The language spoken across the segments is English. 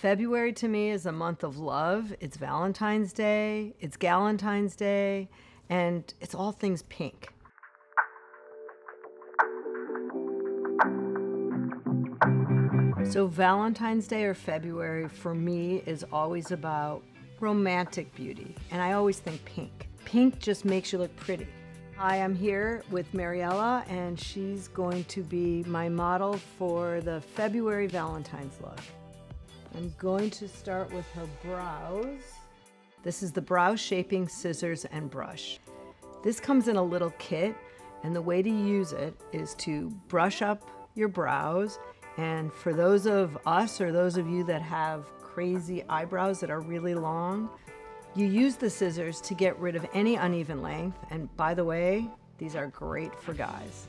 February to me is a month of love. It's Valentine's Day, it's Galentine's Day, and it's all things pink. So, Valentine's Day or February for me is always about romantic beauty, and I always think pink. Pink just makes you look pretty. Hi, I'm here with Mariella, and she's going to be my model for the February Valentine's look. I'm going to start with her brows. This is the brow shaping scissors and brush. This comes in a little kit, and the way to use it is to brush up your brows and for those of us or those of you that have crazy eyebrows that are really long, you use the scissors to get rid of any uneven length. And by the way, these are great for guys.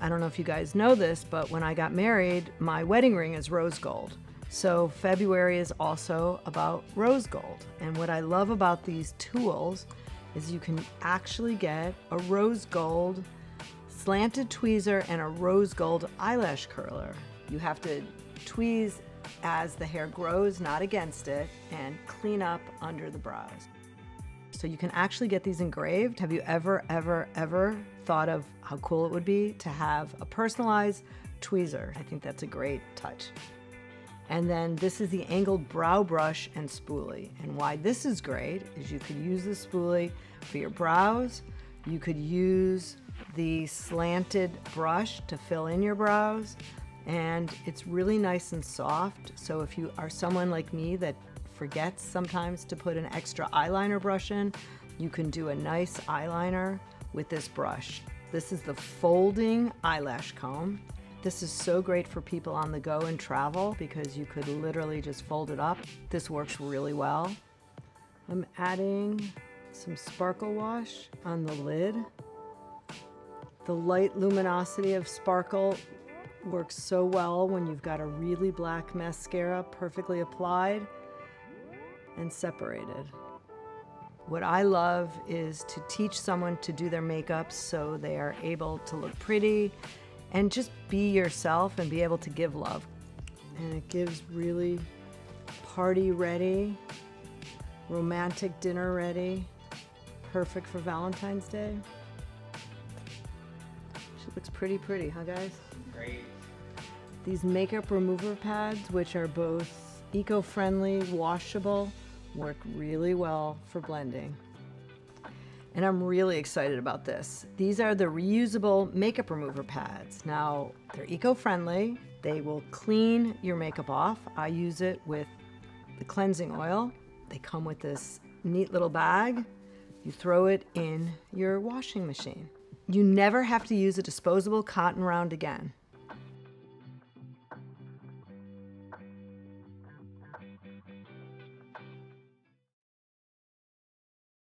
I don't know if you guys know this, but when I got married, my wedding ring is rose gold. So February is also about rose gold. And what I love about these tools is you can actually get a rose gold slanted tweezer and a rose gold eyelash curler. You have to tweeze as the hair grows, not against it, and clean up under the brows. So you can actually get these engraved. Have you ever, ever, ever thought of how cool it would be to have a personalized tweezer? I think that's a great touch. And then this is the angled brow brush and spoolie. And why this is great is you could use the spoolie for your brows. You could use the slanted brush to fill in your brows and it's really nice and soft. So if you are someone like me that forgets sometimes to put an extra eyeliner brush in, you can do a nice eyeliner with this brush. This is the folding eyelash comb. This is so great for people on the go and travel because you could literally just fold it up. This works really well. I'm adding some sparkle wash on the lid. The light luminosity of sparkle Works so well when you've got a really black mascara perfectly applied and separated. What I love is to teach someone to do their makeup so they are able to look pretty and just be yourself and be able to give love. And it gives really party ready, romantic dinner ready, perfect for Valentine's Day. She looks pretty pretty, huh guys? Great. These makeup remover pads, which are both eco-friendly, washable, work really well for blending and I'm really excited about this. These are the reusable makeup remover pads. Now, they're eco-friendly. They will clean your makeup off. I use it with the cleansing oil. They come with this neat little bag. You throw it in your washing machine. You never have to use a disposable cotton round again.